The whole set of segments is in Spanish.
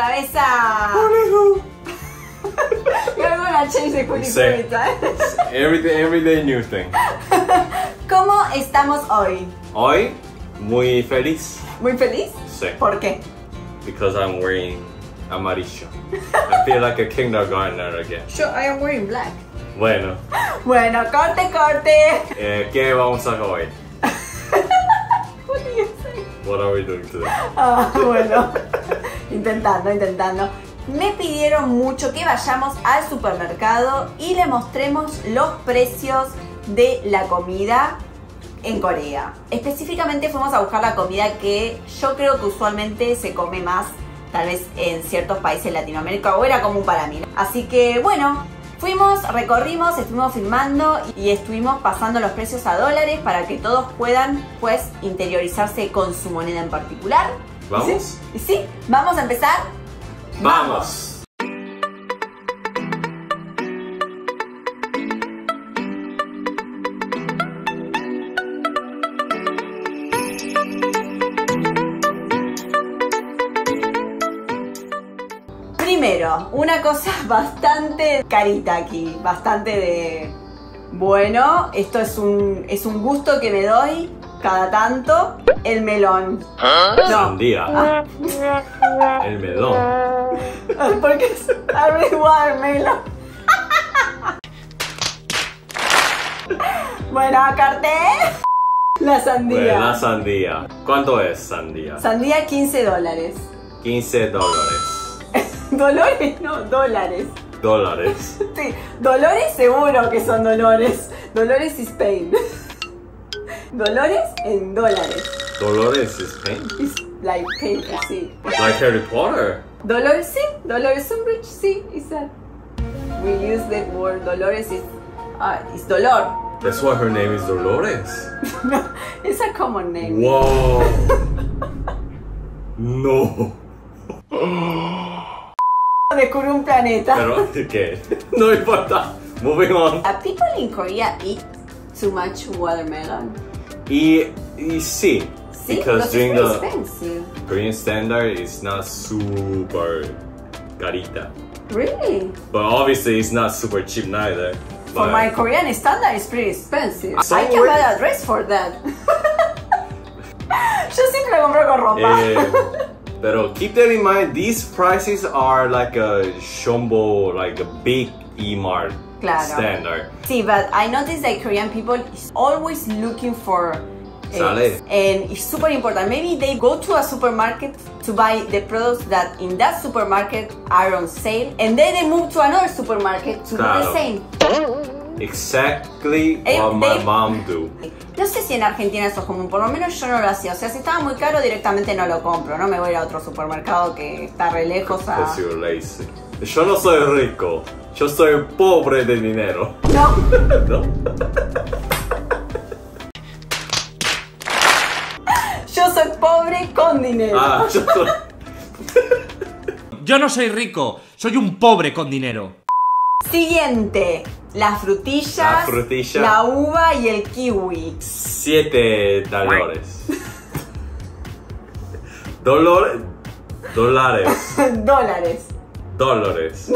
otra vez a... We're gonna change the time. Everyday, everyday new thing. ¿Cómo estamos hoy? Hoy, muy feliz. ¿Muy feliz? Sí. ¿Por qué? Because I'm wearing amarillo. I feel like a kindergartner again. Yo, I am wearing black. Bueno, Bueno, corte, corte. eh, ¿qué vamos a hacer hoy? What do you say? What are we doing today? Ah, bueno. Intentando, intentando. Me pidieron mucho que vayamos al supermercado y le mostremos los precios de la comida en Corea. Específicamente fuimos a buscar la comida que yo creo que usualmente se come más, tal vez en ciertos países de Latinoamérica, o era común para mí. Así que bueno, fuimos, recorrimos, estuvimos filmando y estuvimos pasando los precios a dólares para que todos puedan pues interiorizarse con su moneda en particular. ¿Vamos? ¿Y sí? ¿Vamos a empezar? ¡Vamos! Primero, una cosa bastante carita aquí, bastante de... Bueno, esto es un, es un gusto que me doy cada tanto. El melón. No, Sandía. El melón. porque es I watermelon. bueno, carté la sandía. Bueno, la sandía. ¿Cuánto es sandía? Sandía 15 dólares. 15 dólares. Dolores, no, dólares. Dólares. Sí, Dolores seguro que son Dolores. Dolores is pain. Dolores en dólares. Dolores is pain. It's like pain, sí. Like Harry Potter. Dolores, sí. Dolores Umbridge, sí. Is that? We use the word Dolores is, uh, is dolor. That's why her name is Dolores. it's a common name. Wow. No. Descubrí un planeta. Pero, ¿qué? No importa. Moving on. Uh, people in Korea eat too much watermelon. Y, y sí. See, Because it's during the expensive. Korean standard, it's not super carita. Really? But obviously, it's not super cheap neither. For But- my Korean standard, it's pretty expensive. So I can buy a dress for that. Yo siempre compro con ropa. Pero keep that in mind, these prices are like a Shombo, like a big E-Mart Claro. standard. See, but I noticed that Korean people is always looking for. eh, Sale. and it's super important. Maybe they go to a supermarket to buy the products that in that supermarket are on sale, and then they move to another supermarket to do the Claro. same. Exactly Eh, what my they- mom do. No sé si en Argentina eso es común, por lo menos yo no lo hacía. O sea, si estaba muy caro, directamente no lo compro. No me voy a otro supermercado que está re lejos a. Lazy. Yo no soy rico. Yo soy pobre de dinero. No. ¿No? Yo soy pobre con dinero. Ah, yo soy... Yo no soy rico, soy un pobre con dinero. Siguiente. Las frutillas, La frutilla. la uva y el kiwi. Siete dólares. Dolor... Dólares. Dólares. Dólares.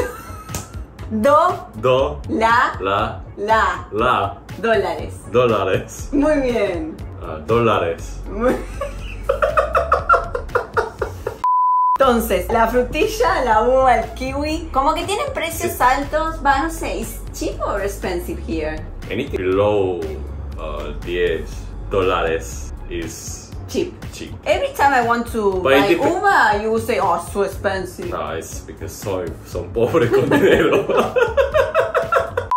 Do, Do... la, La... la. La... Dólares. Dólares. Muy bien. Ah, dólares. Muy- Entonces, la frutilla, la uva, el kiwi, como que tienen precios altos, va, no sé, ¿es cheap or expensive here? Anything below uh, 10 dólares is Cheap. cheap. Every time I want to But buy dep- uva, you will say, oh, it's so expensive. No, it's because soy, son pobre con dinero.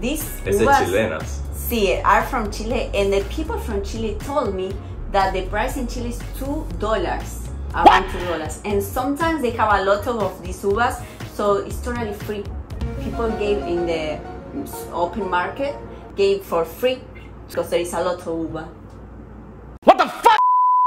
These es de uvas, chilenas. sí, are from Chile, and the people from Chile told me that the price in Chile is two dollars, around two dollars, and sometimes they have a lot of, of these uvas, so it's totally free. People gave in the mm, open market, gave for free because there is a lot of uva. What the fuck?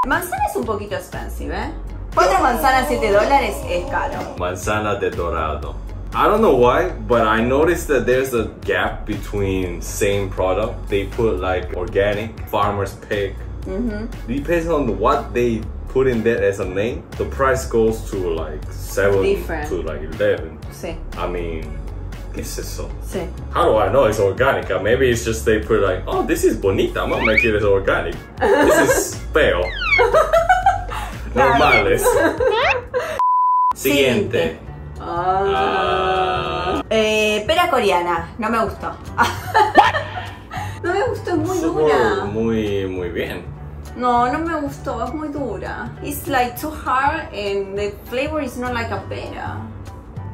Manzana es un poquito expensive, ¿eh? Cuatro manzanas 7 dólares es caro. Manzana de dorado. I don't know why, but I noticed that there's a gap between same product. They put like organic, farmer's pick. Mm-hmm. Depends on what they putting that as a name, the price goes to like seven Different. to like eleven. Sí, I mean, ¿qué es eso? sí. How do I know it's organic? Maybe it's just they put like, oh, this is bonita. I'm gonna make it as organic. this is feo. Normales. Siguiente. Ah. Eh, pera coreana, no me gustó. no me gustó, es muy dura. Muy, muy bien. No, no me gustó, es muy dura. It's like too hard and the flavor is not like a pera.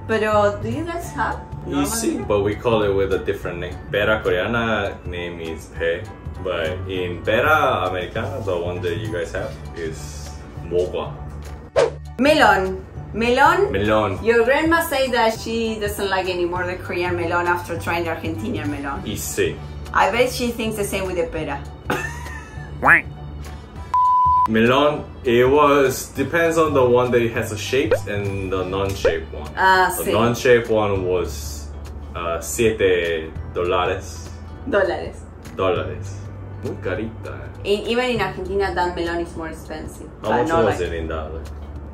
Pero, do you guys have? Easy, but we call it with a different name. Pera coreana name is pe, but in pera americana, the one that you guys have is mogua. Melon. Melon. Melon. Your grandma says that she doesn't like anymore the Korean melon after trying the Argentinian melon. Easy. I bet she thinks the same with the pera. Melon, it was depends on the one that has a shape and the non-shaped one. Ah, the sí. non-shaped one was uh, siete dólares. Dólares. Dólares. Muy carita. eh. In, even in Argentina, that melon is more expensive. How much not was like it in dollars?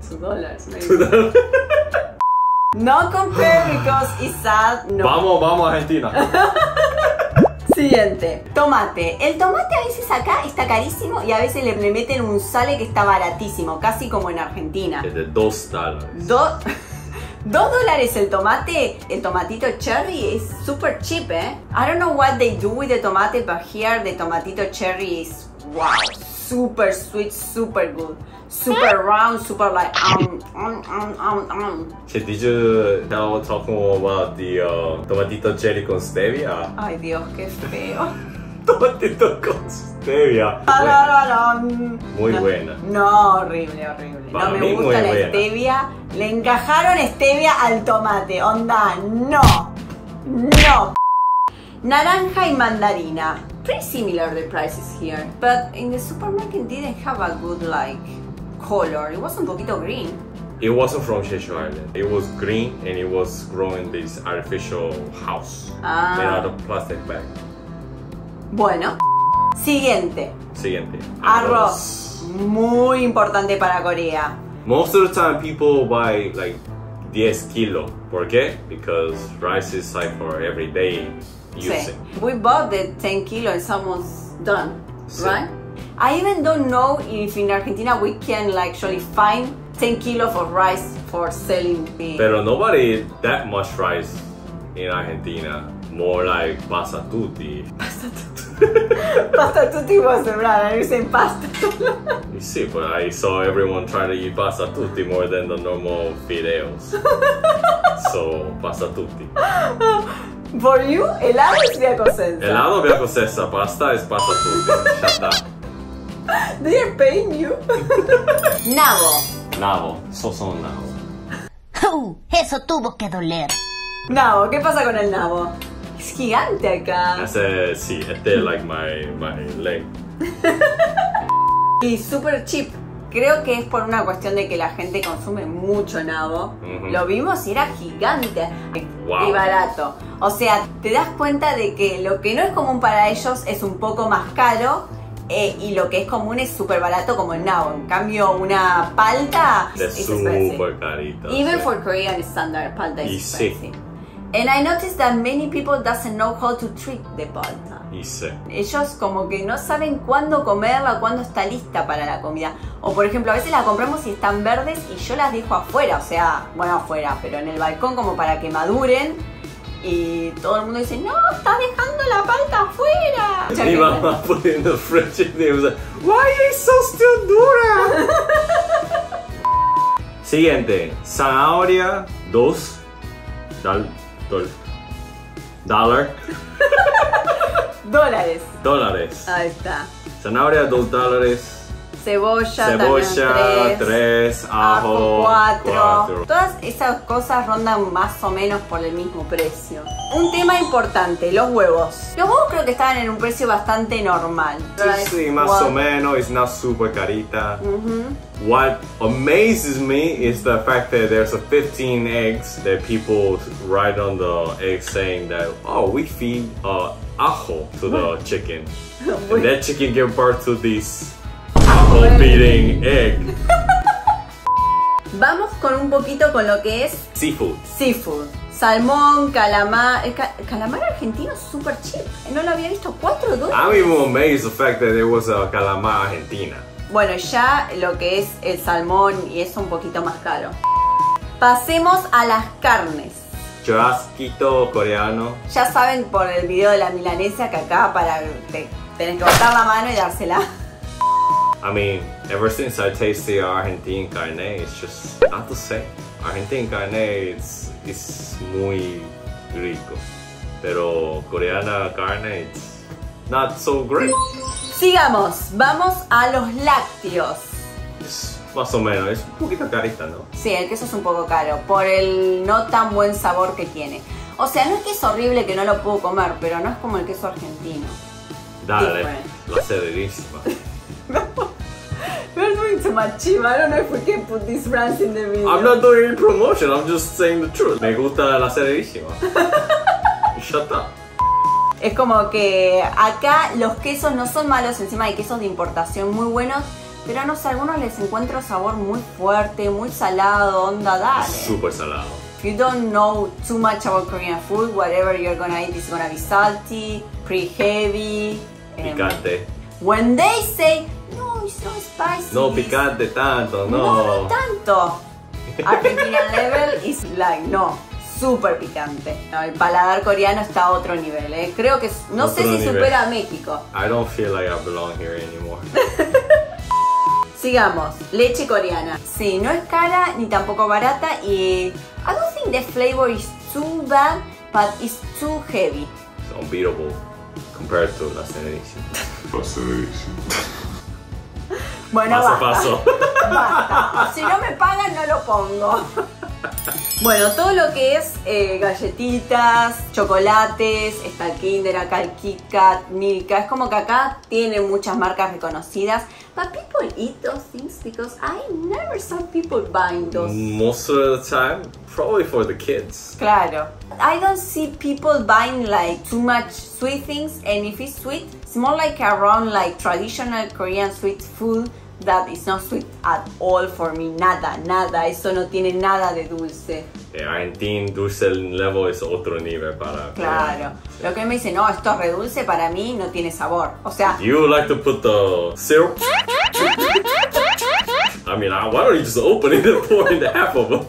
Two dollars, maybe. No compare because it's sad. No. Vamos, vamos Argentina. Siguiente. Tomate. El tomate a veces acá está carísimo y a veces le, le meten un sale que está baratísimo, casi como en Argentina. es de dos dólares. Dos, dos dólares el tomate, el tomatito cherry is super cheap, eh? I don't know what they do with the tomate, but here the tomatito cherry is wow, super sweet, super good, super round, super like um um um um um. Did you talking about the uh, tomatito cherry con stevia? Ay Dios, qué feo. Tomatito con stevia. Tarararán. Muy No, buena. No, horrible, horrible. Para no me gusta la buena. stevia. Le encajaron stevia al tomate. Onda, no. No. Naranja y mandarina. Pretty similar the prices here. But in the supermarket didn't have a good like color. It was un poquito green. It wasn't from Jeju Island. It was green and it was growing this artificial house Ah. made out of plastic bag. Bueno. Siguiente. Siguiente. Arroz. Muy importante para Corea. Most of the time people buy like 10 kilo. ¿Por qué? Because rice is like for everyday Sí. using. We bought the 10 kilo and it's almost done, Sí. right? I even don't know if in Argentina we can like actually find 10 kilos of rice for selling. Pero nobody eat that much rice in Argentina. More like pasta tutti. Pasta tutti was the brand, I'm saying pasta. You see, but I saw everyone trying to eat pasta tutti more than the normal fideos. so, pasta tutti. For you, helado es via cosenza. Helado viejo César, pasta es pasta tutti. Shut up. They are paying you. Nabo. Nabo, soso nabo. Uh, eso tuvo que doler. Nabo, ¿qué pasa con el nabo? Es gigante acá. Ese, sí, este es like my, my leg. Y super cheap. Creo que es por una cuestión de que la gente consume mucho nabo. Lo vimos y era gigante Wow. y barato. O sea, te das cuenta de que lo que no es común para ellos es un poco más caro eh, y lo que es común es súper barato como el nabo. En cambio, una palta Es super carita. Even sí. for Korean standard, palta Y is sí. And I noticed that many people doesn't know how to treat the palta. Y sí. Ellos como que no saben cuándo comerla, cuándo está lista para la comida. O por ejemplo, a veces la compramos y están verdes y yo las dejo afuera, o sea, bueno afuera, pero en el balcón como para que maduren. Y todo el mundo dice, no, estás dejando la palta afuera. Mi gente- mamá put it in the fridge and it was like, why is so still dura? Siguiente, zanahoria, dos, dal, dol, dollar, Dólares. dólares. Ahí está. Zanahoria, dos dólares. Cebolla, Cebolla, Ajo, ajo, cuatro. cuatro. Todas esas cosas rondan más o menos por el mismo precio. Un tema importante, los huevos. Los huevos creo que estaban en un precio bastante normal. Sí, sí, más o menos, it's not super carita. Ujú. What amazes me is the fact that there's a 15 eggs that people write on the eggs saying that, oh, we feed uh, ajo to the chicken. and that chicken give birth to these beating egg. Vamos con un poquito con lo que es Seafood. seafood. Salmón, calamar. ca- calamar argentino es super cheap. No lo había visto. 4 dólares. I'm even amazed the fact that there was a calamar Argentina. Bueno, ya lo que es el salmón y eso un poquito más caro. Pasemos a las carnes. Churrasquito coreano. Ya saben por el video de la milanesa que acá para te, tenés que botar la mano y dársela. I mean, ever since I tasted Argentine carne, it's just not the same. Argentine carne it's, it's muy rico. Pero coreana carne, it's not so great. Sigamos, vamos a los lácteos. Es más o menos, es un poquito carita, ¿no? Sí, el queso es un poco caro por el no tan buen sabor que tiene. O sea, no es que es horrible que no lo puedo comer, pero no es como el queso argentino. Dale, la cederísima. Doing too much, Chima. I don't know if we can put these brands in the video. I'm not doing any promotion, I'm just saying the truth. Me gusta la cederísima. Shut up. Es como que acá los quesos no son malos, encima hay quesos de importación muy buenos, pero no sé, a algunos les encuentro sabor muy fuerte, muy salado, onda, dale. Súper salado. If you don't know too much about Korean food, whatever you're gonna eat is gonna be salty, pretty heavy. em, Picante. when they say, no, it's not spicy. No picante tanto, No, no. no tanto. Argentinian level is like, no, súper picante. No, el paladar coreano está a otro nivel, ¿eh? Creo que, no sé si nivel. supera a México. I don't feel like I belong here anymore. Sigamos, leche coreana. Sí, no es cara ni tampoco barata y I don't think the flavor is too bad, but it's too heavy. It's unbeatable compared to la cederísima. Bueno, Paso a basta. paso. Basta. Si no me pagan, no lo pongo. Bueno, todo lo que es eh, galletitas, chocolates, está el Kinder, acá el Kit Kat, Milka, es como que acá tiene muchas marcas reconocidas. But people eat those things because I never saw people buying those. Most of the time, probably for the kids. Claro. I don't see people buying like too much sweet things and if it's sweet, it's more like around like traditional Korean sweet food that is not sweet at all for me. Nada, nada. Eso no tiene nada de dulce. Eh, Argentine dulce level es otro nivel para. Claro. Lo que me dice, no, esto es redulce, para mí no tiene sabor. O sea, You like to put the syrup? I mean, I- why don't you just open it and pour into half of them?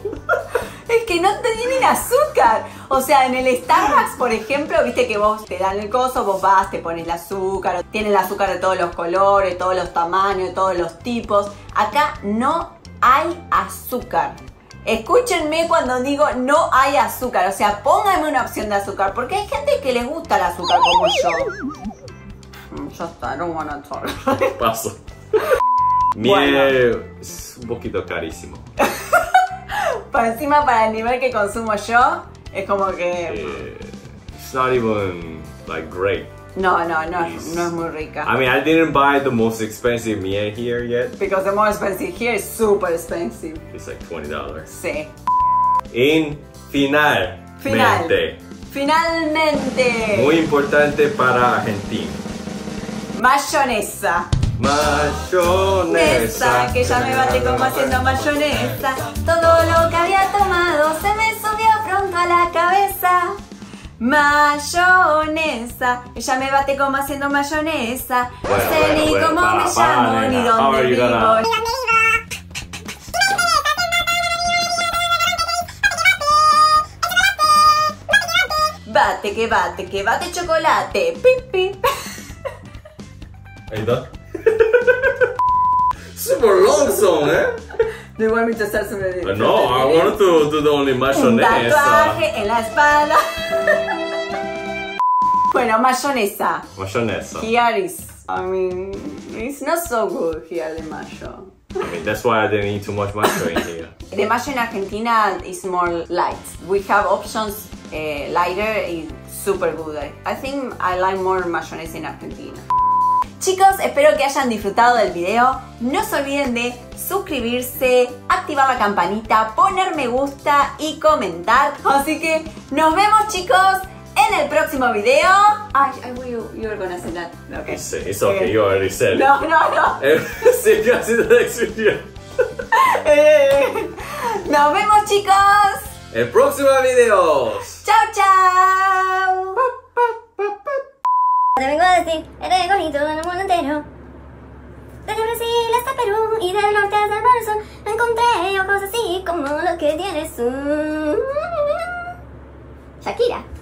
Que no te tienen azúcar. O sea, en el Starbucks, por ejemplo, viste que vos te dan el coso, vos vas, te pones el azúcar, tiene el azúcar de todos los colores, todos los tamaños, todos los tipos. Acá no hay azúcar. Escúchenme cuando digo no hay azúcar, o sea, pónganme una opción de azúcar, porque hay gente que les gusta el azúcar como yo. Mm, Ya está, don't wanna talk. Paso. Bueno. Miel es un poquito carísimo. Para encima, para el nivel que consumo yo, es como que... Eh, it's not even like great. No, no, no, es- no es muy rica. I mean, I didn't buy the most expensive miel here yet. Because the more expensive here is super expensive. It's like twenty dollars. Sí. En final, Final. Finalmente. muy importante para Argentina. Mayonesa. Mayonesa. Que ya me bate como haciendo mayonesa. Todo lo que había tomado se me subió pronto a la cabeza. Mayonesa, ella me bate como haciendo mayonesa. No Bueno, sé bueno, ni bueno, cómo para, me para, llamo ni nena. How dónde vivo. gonna- Bate, que bate, que bate chocolate. Pip, pip. You done? Super long song, eh? Do you want me to start some Uh, no, I wanted to do the only Un mayonesa. tatuaje en la espalda. bueno, mayonesa. Mayonesa. Here is, I mean, it's not so good here, the mayo. I mean, that's why I didn't eat too much mayo in here. The mayo in Argentina is more light. We have options uh, lighter, it's super good. I, I think I like more mayonnaise in Argentina. Chicos, espero que hayan disfrutado del video. No se olviden de suscribirse, activar la campanita, poner me gusta y comentar. Así que nos vemos chicos en el próximo video. Ay, I will, you're gonna say that. Okay. It's, it's okay, you already said it. No, no, no. See you guys in the next video. Eh, Nos vemos, chicos. En próximos videos. Chao, chao. Te vengo a decir, eres bonito en el mundo entero. Desde Brasil hasta Perú y del norte hasta el no encontré ojos así como los que tienes tú. Shakira.